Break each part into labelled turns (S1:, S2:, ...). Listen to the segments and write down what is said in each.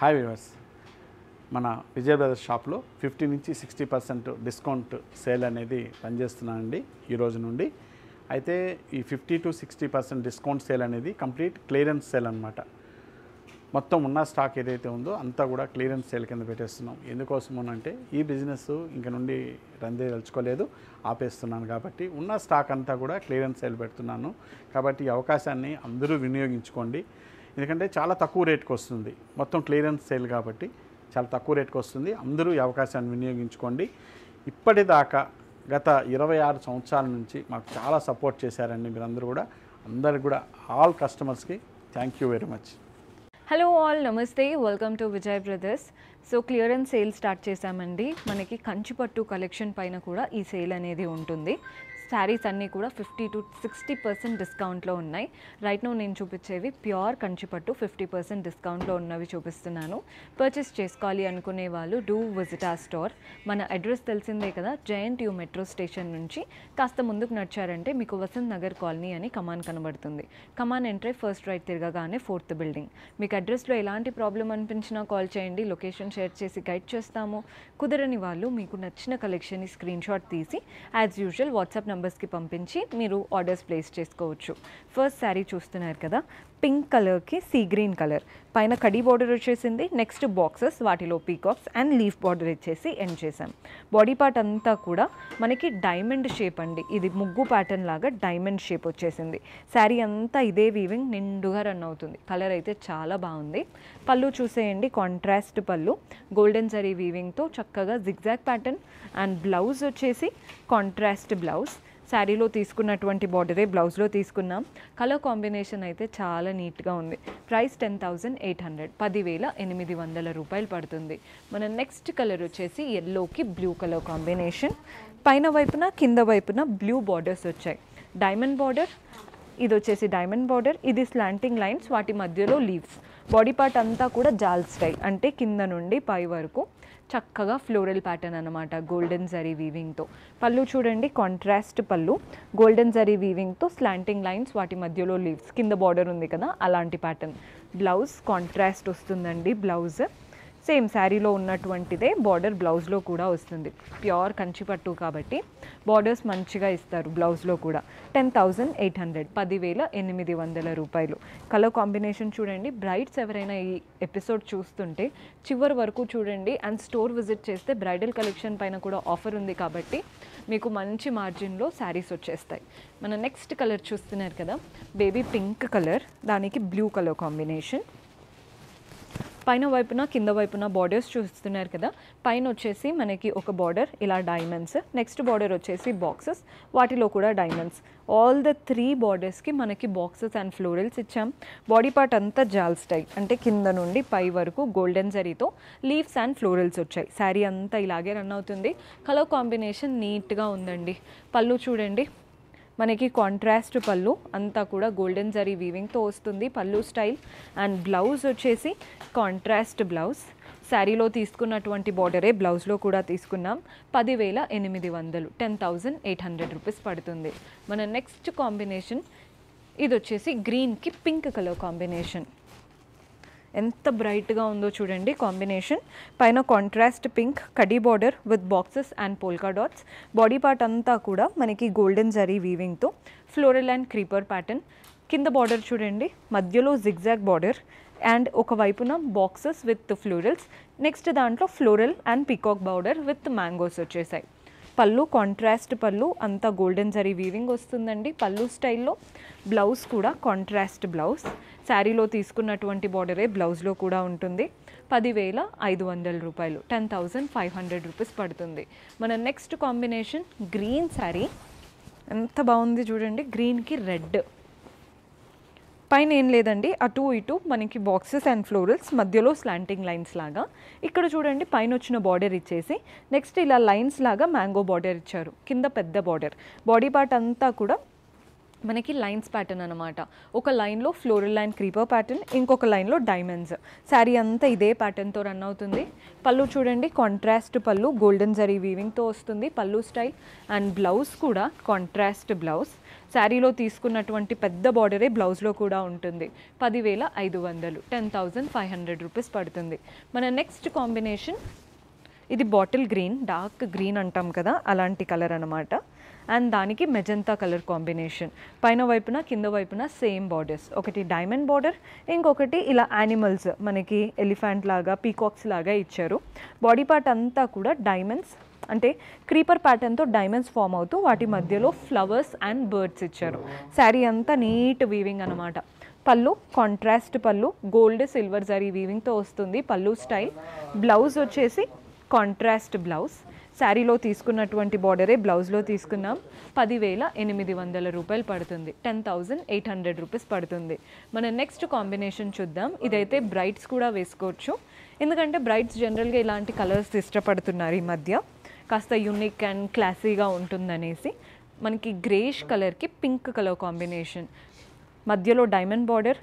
S1: Hi viewers మన Vijaya brothers షాప్లో fifty నుంచి సిక్స్టీ పర్సెంట్ డిస్కౌంట్ సేల్ అనేది పనిచేస్తున్నానండి ఈ రోజు నుండి. అయితే ఈ fifty to sixty percent discount sale అనేది కంప్లీట్ క్లియరెన్స్ సేల్ అనమాట మొత్తం ఉన్న స్టాక్ ఏదైతే ఉందో అంతా కూడా క్లియరెన్స్ సేల్ కింద పెట్టేస్తున్నాం. ఎందుకోసం అంటే ఈ బిజినెస్ ఇంక నుండి రన్ చేయదలుచుకోలేదు ఆపేస్తున్నాను కాబట్టి ఉన్న స్టాక్ అంతా కూడా క్లియరెన్స్ సేల్ పెడుతున్నాను. కాబట్టి ఈ అవకాశాన్ని అందరూ వినియోగించుకోండి. ఎందుకంటే చాలా తక్కువ రేట్కి వస్తుంది. మొత్తం క్లియరెన్స్ సేల్ కాబట్టి చాలా తక్కువ రేట్కి వస్తుంది. అందరూ ఈ అవకాశాన్ని వినియోగించుకోండి. ఇప్పటిదాకా గత ఇరవై ఆరు సంవత్సరాల నుంచి మాకు చాలా సపోర్ట్ చేశారండి మీరందరూ కూడా. అందరు కూడా ఆల్ కస్టమర్స్కి thank you very much.
S2: Hello all నమస్తే. Welcome to Vijay brothers. So clearance sale start చేశామండి. మనకి కంచిపట్టు కలెక్షన్ పైన కూడా ఈ సేల్ అనేది ఉంటుంది. శారీస్ అన్నీ కూడా ఫిఫ్టీ టు సిక్స్టీ పర్సెంట్ డిస్కౌంట్లో ఉన్నాయి. రైట్ నో నేను చూపించేవి ప్యూర్ కంచిపట్టు ఫిఫ్టీ పర్సెంట్ డిస్కౌంట్లో ఉన్నవి చూపిస్తున్నాను. పర్చేస్ చేసుకోవాలి అనుకునే వాళ్ళు డూ విజిట్ ఆ స్టోర్ మన అడ్రస్ తెలిసిందే కదా జయంట్ యూ మెట్రో స్టేషన్ నుంచి. కాస్త ముందుకు నడిచారంటే మీకు వసంత్ నగర్ కాలనీ అని కమాన్ కనబడుతుంది. కమాన్ ఎంట్రీ ఫస్ట్ రైట్ తిరగగానే ఫోర్త్ బిల్డింగ్ మీకు అడ్రస్లో ఎలాంటి ప్రాబ్లం అనిపించినా కాల్ చేయండి లొకేషన్ షేర్ చేసి గైడ్ చేస్తాము. కుదరని వాళ్ళు మీకు నచ్చిన కలెక్షన్ని స్క్రీన్ షాట్ తీసి యాజ్ యూజువల్ వాట్సాప్ మెంబర్స్కి పంపించి మీరు ఆర్డర్స్ ప్లేస్ చేసుకోవచ్చు. ఫస్ట్ శారీ చూస్తున్నారు కదా పింక్ కలర్కి సీ గ్రీన్ కలర్. పైన కడీ బార్డర్ వచ్చేసింది నెక్స్ట్ బాక్సెస్ వాటిలో పీకాక్స్ అండ్ లీఫ్ బార్డర్ ఇచ్చేసి ఎండ్ చేసాం బాడీ పార్ట్ అంతా కూడా మనకి డైమండ్ షేప్ అండి. ఇది ముగ్గు ప్యాటర్న్ లాగా డైమండ్ షేప్ వచ్చేసింది. శారీ అంతా ఇదే వీవింగ్ నిండుగా రన్ అవుతుంది. కలర్ అయితే చాలా బాగుంది. పళ్ళు చూసేయండి కాంట్రాస్ట్ పళ్ళు. గోల్డెన్ జరీ వీవింగ్తో చక్కగా జిగ్జాగ్ ప్యాటర్న్ అండ్ బ్లౌజ్ వచ్చేసి కాంట్రాస్ట్ బ్లౌజ్ శారీలో తీసుకున్నటువంటి బార్డరే బ్లౌజ్లో తీసుకున్నాం. కలర్ కాంబినేషన్ అయితే చాలా నీట్గా ఉంది. Price ten thousand eight hundred. పదివేల ఎనిమిది వందల రూపాయలు పడుతుంది. మన నెక్స్ట్ కలర్ వచ్చేసి ఎల్లోకి బ్లూ కలర్ కాంబినేషన్. పైన వైపున కింద వైపున బ్లూ బార్డర్స్ వచ్చాయి. డైమండ్ బార్డర్ ఇది వచ్చేసి డైమండ్ బార్డర్ ఇది స్లాంటింగ్ లైన్స్ వాటి మధ్యలో లీవ్స్ బాడీ పార్ట్ అంతా కూడా జాల్స్తాయి అంటే కింద నుండి పై వరకు. చక్కగా ఫ్లోరల్ ప్యాటర్న్ అనమాట గోల్డెన్ జరీ వీవింగ్తో పళ్ళు చూడండి కాంట్రాస్ట్ పళ్ళు. గోల్డెన్ జరీ వీవింగ్తో స్లాంటింగ్ లైన్స్ వాటి మధ్యలో లీవ్స్ కింద బార్డర్ ఉంది కదా అలాంటి ప్యాటర్న్ బ్లౌజ్ కాంట్రాస్ట్ వస్తుందండి బ్లౌజ్ సేమ్ శారీలో ఉన్నటువంటిదే బార్డర్ బ్లౌజ్లో కూడా వస్తుంది. ప్యూర్ కంచిపట్టు కాబట్టి బార్డర్స్ మంచిగా ఇస్తారు బ్లౌజ్లో కూడా. టెన్ థౌజండ్ ఎయిట్ హండ్రెడ్ పదివేల ఎనిమిది వందల రూపాయలు. కలర్ కాంబినేషన్ చూడండి. బ్రైడ్స్ ఎవరైనా ఈ ఎపిసోడ్ చూస్తుంటే చివరి వరకు చూడండి. అండ్ స్టోర్ విజిట్ చేస్తే బ్రైడల్ కలెక్షన్ పైన కూడా ఆఫర్ ఉంది కాబట్టి మీకు మంచి మార్జిన్లో శారీస్ వచ్చేస్తాయి. మన నెక్స్ట్ కలర్ చూస్తున్నారు కదా? బేబీ పింక్ కలర్ దానికి బ్లూ కలర్ కాంబినేషన్. పైన వైపున కింద వైపున బార్డర్స్ చూస్తున్నారు కదా. పైన వచ్చేసి మనకి ఒక బార్డర్ ఇలా డైమండ్స్ నెక్స్ట్ బార్డర్ వచ్చేసి బాక్సెస్ వాటిలో కూడా డైమండ్స్ ఆల్ ద త్రీ బార్డర్స్కి మనకి బాక్సెస్ అండ్ ఫ్లోరల్స్ ఇచ్చాం. బాడీ పార్ట్ అంతా జాల్స్ టైప్ అంటే కింద నుండి పై వరకు గోల్డెన్ జరీతో లీవ్స్ అండ్ ఫ్లోరల్స్ వచ్చాయి. శారీ అంతా ఇలాగే రన్ అవుతుంది. కలర్ కాంబినేషన్ నీట్గా ఉందండి. పళ్ళు చూడండి. మనకి కాంట్రాస్ట్ పళ్ళు అంతా కూడా గోల్డెన్ జరీ వీవింగ్తో వస్తుంది పళ్ళు స్టైల్ అండ్ బ్లౌజ్ వచ్చేసి కాంట్రాస్ట్ బ్లౌజ్ శారీలో తీసుకున్నటువంటి బార్డరే బ్లౌజ్లో కూడా తీసుకున్నాం. పదివేల ఎనిమిది వందలు ten thousand eight hundred rupees పడుతుంది. మన నెక్స్ట్ కాంబినేషన్ ఇది వచ్చేసి గ్రీన్కి పింక్ కలర్ కాంబినేషన్ ఎంత బ్రైట్గా ఉందో చూడండి కాంబినేషన్ పైన contrast pink khadi border with boxes and polka dots body part అంతా కూడా మనకి గోల్డెన్ జరీ వీవింగ్తో ఫ్లోరల్ అండ్ క్రీపర్ ప్యాటర్న్ కింద బార్డర్ చూడండి మధ్యలో జిగ్జాగ్ బార్డర్ అండ్ ఒక వైపున బాక్సెస్ విత్ ఫ్లోరల్స్ నెక్స్ట్ దాంట్లో floral and peacock border with mangoes వచ్చేసాయి. పళ్ళు కాంట్రాస్ట్ పళ్ళు అంతా గోల్డెన్ జరీ వీవింగ్ వస్తుందండి. పళ్ళు స్టైల్లో బ్లౌజ్ కూడా కాంట్రాస్ట్ బ్లౌజ్ శారీలో తీసుకున్నటువంటి బార్డరే బ్లౌజ్లో కూడా ఉంటుంది. పదివేల ఐదు వందల రూపాయలు ten thousand five hundred rupees పడుతుంది. మన నెక్స్ట్ కాంబినేషన్ గ్రీన్ శారీ ఎంత బాగుంది చూడండి గ్రీన్కి రెడ్ పైన ఏం లేదండి. అటు ఇటు మనకి బాక్సెస్ అండ్ ఫ్లోరల్స్ మధ్యలో స్లాంటింగ్ లైన్స్ లాగా. ఇక్కడ చూడండి పైన వచ్చిన బార్డర్ ఇచ్చేసి నెక్స్ట్ ఇలా లైన్స్ లాగా మ్యాంగో బార్డర్ ఇచ్చారు. కింద పెద్ద బార్డర్ బాడీ పార్ట్ అంతా కూడా మనకి లైన్స్ ప్యాటర్న్ అనమాట ఒక లైన్లో ఫ్లోరల్ లైన్ క్రీపర్ ప్యాటర్న్ ఇంకొక లైన్లో డైమండ్స్ శారీ అంతా ఇదే ప్యాటర్న్తో రన్ అవుతుంది. పళ్ళు చూడండి కాంట్రాస్ట్ పళ్ళు గోల్డెన్ జరీ వీవింగ్తో వస్తుంది పళ్ళు స్టైల్ అండ్ బ్లౌజ్ కూడా కాంట్రాస్ట్ బ్లౌజ్ శారీలో తీసుకున్నటువంటి పెద్ద బార్డరే బ్లౌజ్లో కూడా ఉంటుంది. పదివేల ఐదు వందలు ten thousand five hundred rupees పడుతుంది. మన నెక్స్ట్ కాంబినేషన్ ఇది బాటిల్ గ్రీన్ డార్క్ గ్రీన్ అంటాం కదా అలాంటి కలర్ అనమాట అండ్ దానికి మెజంతా కలర్ కాంబినేషన్. పైన వైపున కింద వైపున సేమ్ బార్డర్స్. ఒకటి డైమండ్ బార్డర్ ఇంకొకటి ఇలా యానిమల్స్ మనకి ఎలిఫెంట్ లాగా పీకాక్స్ లాగా ఇచ్చారు. బాడీ పార్ట్ అంతా కూడా డైమండ్స్. అంటే క్రీపర్ ప్యాటర్న్తో డైమండ్స్ ఫామ్ అవుతూ వాటి మధ్యలో ఫ్లవర్స్ అండ్ బర్డ్స్ ఇచ్చారు. శారీ అంతా నీట్ వీవింగ్ అనమాట పళ్ళు కాంట్రాస్ట్ పళ్ళు గోల్డ్ సిల్వర్ జరీ వీవింగ్తో వస్తుంది పళ్ళు స్టైల్. బ్లౌజ్ వచ్చేసి కాంట్రాస్ట్ బ్లౌజ్. శారీలో తీసుకున్నటువంటి బార్డరే బ్లౌజ్లో తీసుకున్నాం. పదివేల ఎనిమిది వందల రూపాయలు పడుతుంది. Ten thousand eight hundred rupees పడుతుంది. మన నెక్స్ట్ కాంబినేషన్ చూద్దాం. ఇదైతే బ్రైట్స్ కూడా వేసుకోవచ్చు. ఎందుకంటే బ్రైట్స్ జనరల్గా ఇలాంటి కలర్స్ ఇష్టపడుతున్నారు ఈ మధ్య. కాస్త యూనిక్ అండ్ క్లాసీగా ఉంటుందనేసి మనకి గ్రేష్ కలర్కి పింక్ కలర్ కాంబినేషన్. మధ్యలో డైమండ్ బార్డర్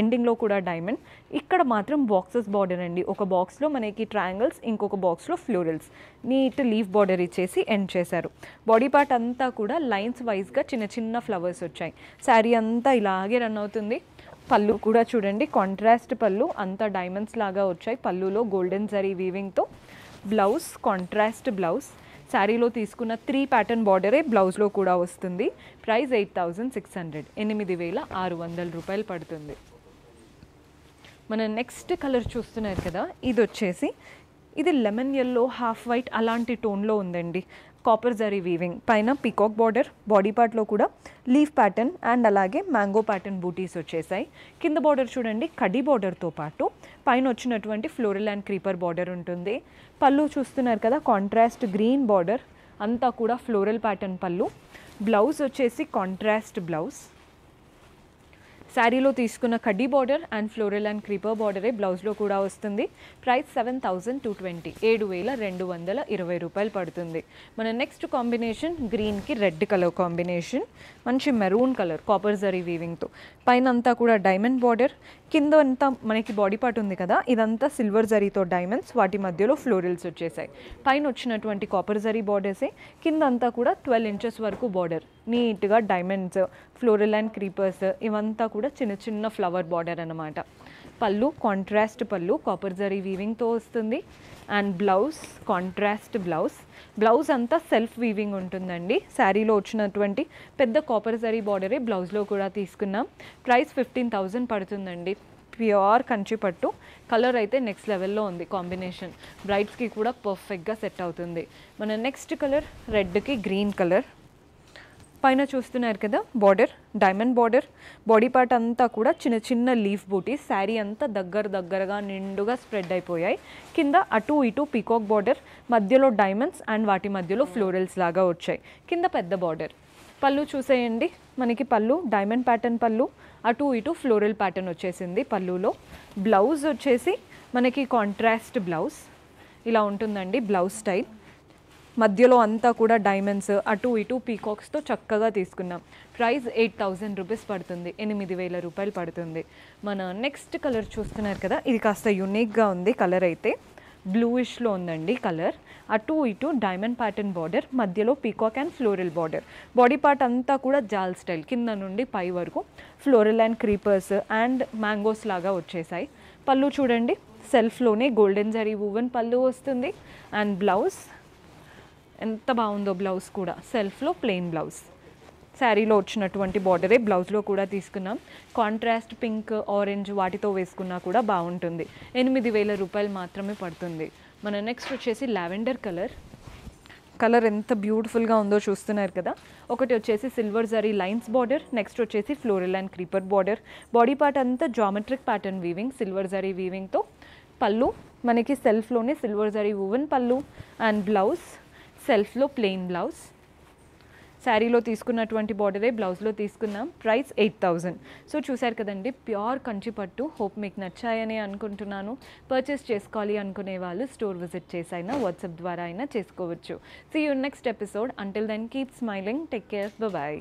S2: ఎండింగ్లో కూడా డైమండ్ ఇక్కడ మాత్రం బాక్సెస్ బార్డర్ అండి. ఒక బాక్స్లో మనకి ట్రయాంగిల్స్ ఇంకొక బాక్స్లో ఫ్లోరల్స్ నీట్ లీఫ్ బార్డర్ ఇచ్చేసి ఎండ్ చేశారు. బాడీ పార్ట్ అంతా కూడా లైన్స్ వైజ్గా చిన్న చిన్న ఫ్లవర్స్ వచ్చాయి. శారీ అంతా ఇలాగే రన్ అవుతుంది. పళ్ళు కూడా చూడండి. కాంట్రాస్ట్ పళ్ళు అంతా డైమండ్స్ లాగా వచ్చాయి. పళ్ళులో గోల్డెన్ జరీ వీవింగ్తో బ్లౌజ్ కాంట్రాస్ట్ బ్లౌజ్ శారీలో తీసుకున్న త్రీ ప్యాటర్న్ బార్డరే బ్లౌజ్లో కూడా వస్తుంది. Price eight thousand six hundred ఎనిమిది వేల ఆరు వందల రూపాయలు పడుతుంది. మన నెక్స్ట్ కలర్ చూస్తున్నారు కదా ఇది వచ్చేసి ఇది లెమన్ ఎల్లో హాఫ్ వైట్ అలాంటి టోన్లో ఉందండి. కాపర్ జరీ వీవింగ్ పైన పికాక్ బార్డర్ బాడీ పార్ట్లో కూడా లీఫ్ ప్యాటర్న్ అండ్ అలాగే మ్యాంగో ప్యాటర్న్ బూటీస్ వచ్చేసాయి. కింద బార్డర్ చూడండి కడి బార్డర్తో పాటు పైన వచ్చినటువంటి ఫ్లోరల్ అండ్ క్రీపర్ బార్డర్ ఉంటుంది. పళ్ళు చూస్తున్నారు కదా కాంట్రాస్ట్ గ్రీన్ బార్డర్ అంతా కూడా ఫ్లోరల్ ప్యాటర్న్ పళ్ళు. బ్లౌజ్ వచ్చేసి కాంట్రాస్ట్ బ్లౌజ్ శారీలో తీసుకున్న కడ్డీ border and floral and creeper బార్డరే బ్లౌజ్లో కూడా వస్తుంది. Price seven thousand two twenty ఏడు వేల రెండు వందల ఇరవై రూపాయలు పడుతుంది. మన నెక్స్ట్ కాంబినేషన్ గ్రీన్కి రెడ్ కలర్ కాంబినేషన్ మంచి మెరూన్ కలర్ కాపర్ జరీ వీవింగ్తో పైన అంతా కూడా డైమండ్ బార్డర్ కింద అంతా మనకి బాడీ పార్ట్ ఉంది కదా ఇదంతా సిల్వర్ జరీతో డైమండ్స్ వాటి మధ్యలో ఫ్లోరల్స్ వచ్చేసాయి. పైన వచ్చినటువంటి కాపర్ జరీ బార్డర్సే కింద అంతా కూడా ట్వెల్వ్ ఇంచెస్ వరకు బార్డర్ నీట్గా డైమండ్స్ ఫ్లోరల్ అండ్ క్రీపర్స్ ఇవంతా కూడా చిన్న చిన్న ఫ్లవర్ బార్డర్ అనమాట పళ్ళు కాంట్రాస్ట్ పళ్ళు కాపర్ జరీ వీవింగ్తో వస్తుంది. And blouse contrast blouse. Blouse అంతా సెల్ఫ్ వీవింగ్ ఉంటుందండి. శారీలో వచ్చినటువంటి పెద్ద కాపర్ జరీ బార్డరే బ్లౌజ్లో కూడా తీసుకున్నాం. ప్రైస్ ఫిఫ్టీన్ థౌజండ్ పడుతుందండి. ప్యూర్ కంచి పట్టు. కలర్ అయితే నెక్స్ట్ లెవెల్లో ఉంది కాంబినేషన్. బ్రైట్స్కి కూడా పర్ఫెక్ట్గా సెట్ అవుతుంది. మన నెక్స్ట్ కలర్ రెడ్కి గ్రీన్ కలర్. పైన చూస్తున్నారు కదా border diamond border body part అంతా కూడా చిన్న చిన్న లీఫ్ బూటీ శారీ అంతా దగ్గర దగ్గరగా నిండుగా స్ప్రెడ్ అయిపోయాయి. కింద అటు ఇటు పీకాక్ బార్డర్ మధ్యలో డైమండ్స్ అండ్ వాటి మధ్యలో ఫ్లోరల్స్ లాగా వచ్చాయి. కింద పెద్ద బార్డర్ పళ్ళు చూసేయండి. మనకి పళ్ళు డైమండ్ ప్యాటర్న్ పళ్ళు అటు ఇటు ఫ్లోరల్ ప్యాటర్న్ వచ్చేసింది పళ్ళులో. బ్లౌజ్ వచ్చేసి మనకి కాంట్రాస్ట్ బ్లౌజ్ ఇలా ఉంటుందండి బ్లౌజ్ స్టైల్ మధ్యలో అంతా కూడా డైమండ్స్ అటు ఇటు పీకాక్స్తో చక్కగా తీసుకున్నాం. ప్రైస్ ఎయిట్ థౌజండ్ రూపీస్ పడుతుంది. ఎనిమిది వేల రూపాయలు పడుతుంది. మన నెక్స్ట్ కలర్ చూస్తున్నారు కదా ఇది కాస్త యునిక్గా ఉంది కలర్ అయితే. బ్లూయిష్లో ఉందండి కలర్ అటు ఇటు డైమండ్ ప్యాటర్న్ బార్డర్ మధ్యలో peacock and floral border body part అంతా కూడా జాల్ స్టైల్ కింద నుండి పై వరకు floral and creepers and mangoes లాగా వచ్చేసాయి. పళ్ళు చూడండి సెల్ఫ్లోనే గోల్డెన్ జరీ వూవెన్ పళ్ళు వస్తుంది. అండ్ బ్లౌజ్ ఎంత బాగుందో బ్లౌజ్ కూడా. సెల్ఫ్లో ప్లెయిన్ బ్లౌజ్ శారీలో వచ్చినటువంటి బార్డరే బ్లౌజ్లో కూడా తీసుకున్నాం. కాంట్రాస్ట్ పింక్ ఆరెంజ్ వాటితో వేసుకున్నా కూడా బాగుంటుంది. ఎనిమిది వేల రూపాయలు మాత్రమే పడుతుంది. మన నెక్స్ట్ వచ్చేసి లావెండర్ కలర్ కలర్ ఎంత బ్యూటిఫుల్గా ఉందో చూస్తున్నారు కదా. ఒకటి వచ్చేసి silver zari lines border next వచ్చేసి floral and creeper border body part అంతా geometric pattern weaving silver zari వీవింగ్తో పళ్ళు మనకి సెల్ఫ్లోనే సిల్వర్ జరీ ఉవెన్ పళ్ళు అండ్ బ్లౌజ్ సెల్ఫ్లో ప్లెయిన్ బ్లౌజ్. శారీలో తీసుకున్నటువంటి బార్డరే బ్లౌజ్లో తీసుకున్నాం ప్రైస్ ఎయిట్ థౌజండ్. సో చూశారు కదండి ప్యూర్ కంచి పట్టు. హోప్ మీకు నచ్చాయని అనుకుంటున్నాను. పర్చేస్ చేసుకోవాలి అనుకునే వాళ్ళు స్టోర్ విజిట్ చేసి అయినా వాట్సాప్ ద్వారా అయినా చేసుకోవచ్చు. See you next episode until then keep smiling take care bye